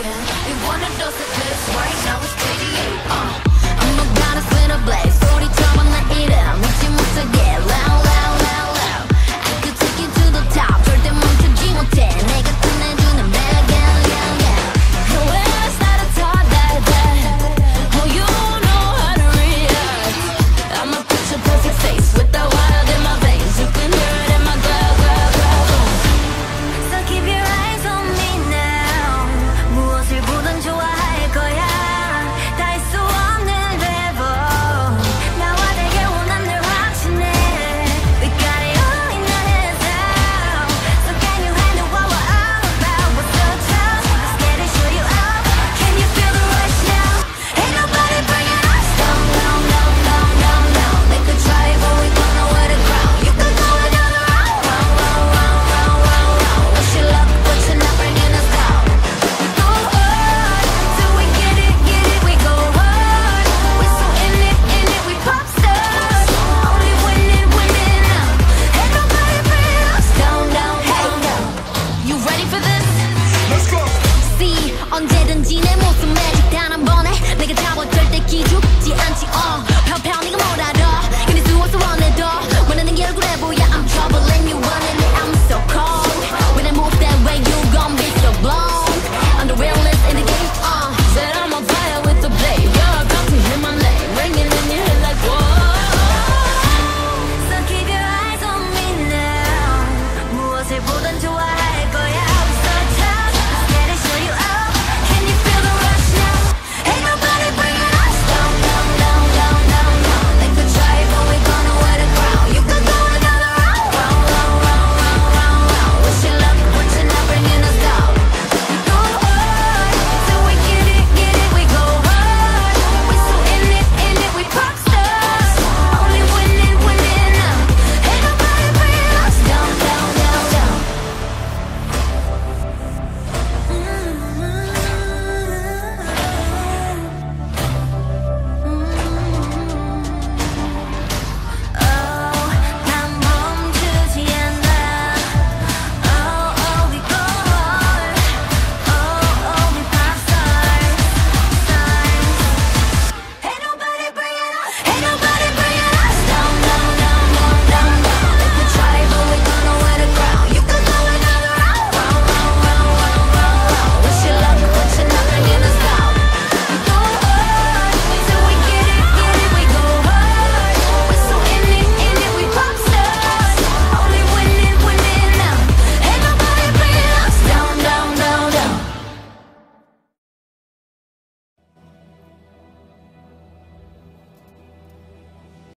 again. They wanna dose the this right?